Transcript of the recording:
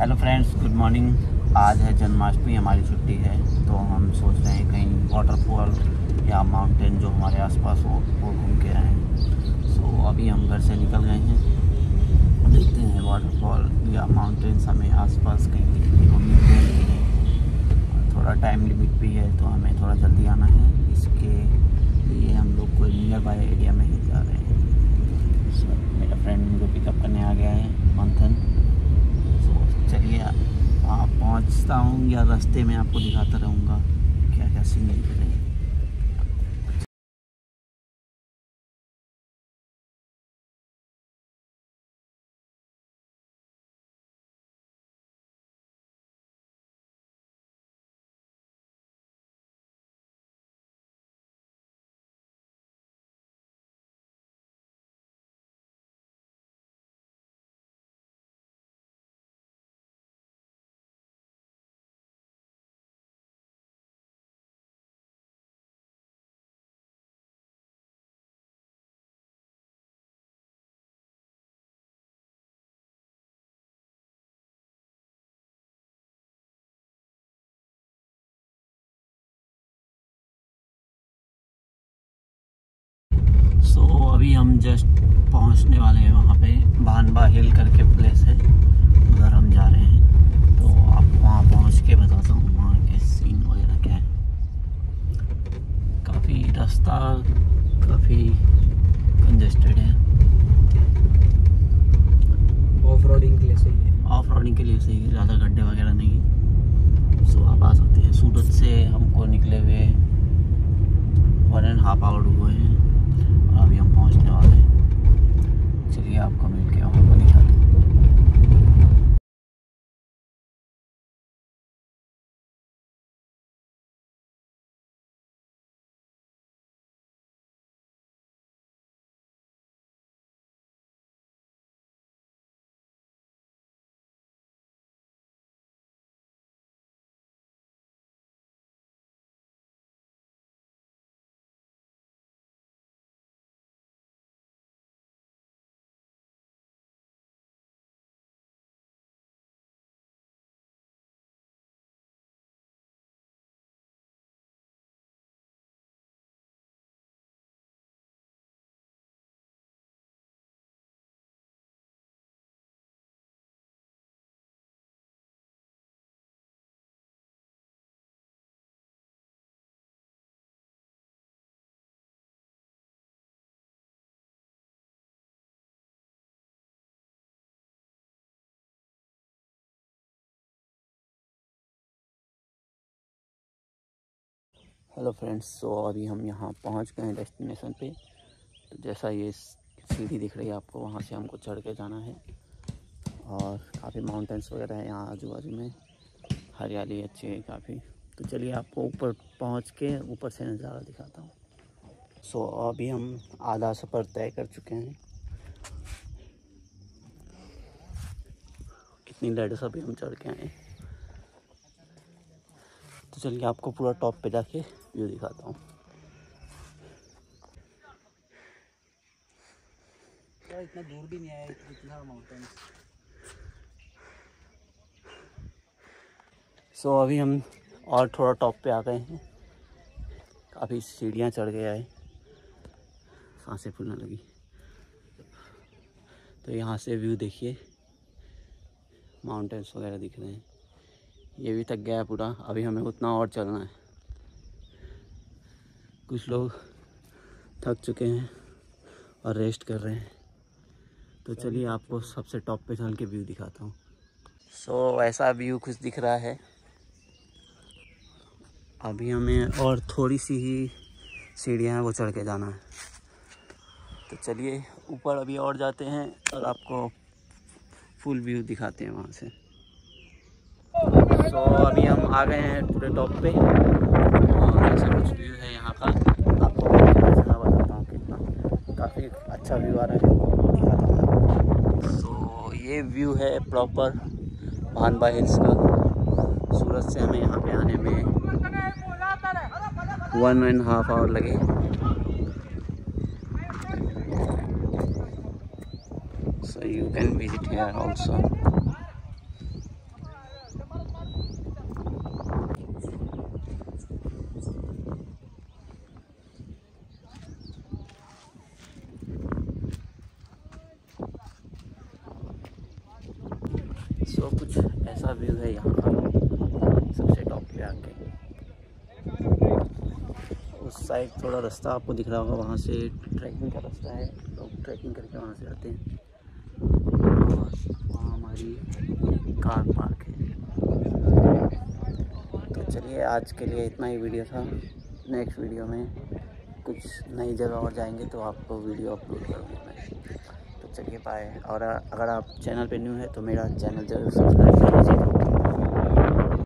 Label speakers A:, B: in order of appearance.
A: Hello friends good morning आज है जन्माष्टमी, हमारी छुट्टी है तो हम सोच रहे हैं कहीं वाटरफॉल या माउंटेन जो हमारे आसपास हो, वो घूम के आएँ। सो अभी हम घर से निकल गए हैं। देखते हैं वाटरफॉल या माउंटेन्स हमें आसपास कहीं थोड़ा टाइम लिमिट भी है तो हमें थोड़ा जल्दी आना है। इसके लिए हम लोग कोई नियर बाई एरिया में ही जा रहे हैं। सो मेरा फ्रेंड मुझे पिकअप करने आ गया है मंथन तो चलिए वहाँ पहुँचता हूँ या रास्ते में आपको दिखाता रहूँगा क्या क्या सीन दिख रहे हैं। अभी हम जस्ट पहुँचने वाले हैं वहाँ पे भानबा हिल करके प्लेस है। उधर हम जा रहे हैं। तो आप वहाँ पहुँच के बताता हूँ वहाँ के सीन वगैरह क्या है। काफ़ी रास्ता काफ़ी कंजेस्टेड है।
B: ऑफ़ रोडिंग के लिए सही है।
A: ऑफ़ रोडिंग के लिए सही है ज़्यादा गड्ढे वगैरह नहीं है। सो आप आ सकते हैं। सूरत से हमको निकले हुए वन एंड हाफ़ आवर हुए हैं। हेलो फ्रेंड्स सो अभी हम यहाँ पहुँच गए हैं डेस्टिनेशन पे। तो जैसा ये सीढ़ी दिख रही है आपको, वहाँ से हमको चढ़ के जाना है। और काफ़ी माउंटेन्स वगैरह है यहाँ आजू बाजू में। हरियाली अच्छी है काफ़ी। तो चलिए आपको ऊपर पहुँच के ऊपर से नज़ारा दिखाता हूँ। सो अभी हम आधा सफ़र तय कर चुके हैं। कितनी लेडर्स अभी हम चढ़ के आए तो चलिए आपको पूरा टॉप पे जाके व्यू दिखाता हूँ।
B: इतना दूर भी नहीं आया इतना माउंटेन
A: सो so, अभी हम और थोड़ा टॉप पे आ गए हैं। काफ़ी सीढ़ियाँ चढ़ के आए साँसें फूलने लगी। तो यहाँ से व्यू देखिए। माउंटेन्स वगैरह दिख रहे हैं। ये भी थक गया है पूरा। अभी हमें उतना और चलना है। कुछ लोग थक चुके हैं और रेस्ट कर रहे हैं। तो चलिए आपको सबसे टॉप पे चल के व्यू दिखाता हूँ। सो so, ऐसा व्यू कुछ दिख रहा है। अभी हमें और थोड़ी सी ही सीढ़ियाँ हैं वो चढ़ के जाना है। तो चलिए ऊपर अभी और जाते हैं और आपको फुल व्यू दिखाते हैं वहाँ से। सो so, अभी हम आ गए हैं पूरे टॉप पे। और ऐसा कुछ व्यू है यहाँ का। आपको बताता हूँ कितना काफ़ी अच्छा व्यू आ रहा है। सो ये व्यू है प्रॉपर भानबा हिल्स का। सूरत से हमें यहाँ पे आने में वन एंड हाफ़ आवर लगे। So you can visit here also so कुछ ऐसा व्यू है यहाँ का सबसे टॉप पे आके। उस साइड थोड़ा रास्ता आपको दिख रहा होगा, वहाँ से ट्रैकिंग का रास्ता है। लोग ट्रैकिंग करके वहाँ से आते हैं। और वहाँ हमारी कार पार्क है। तो चलिए, आज के लिए इतना ही वीडियो था। नेक्स्ट वीडियो में कुछ नई जगह और जाएँगे तो आपको वीडियो अपलोड करूँगा मैं तो चलिए बाय और अगर आप चैनल पे न्यू है तो मेरा चैनल ज़रूर सब्सक्राइब कर लीजिएगा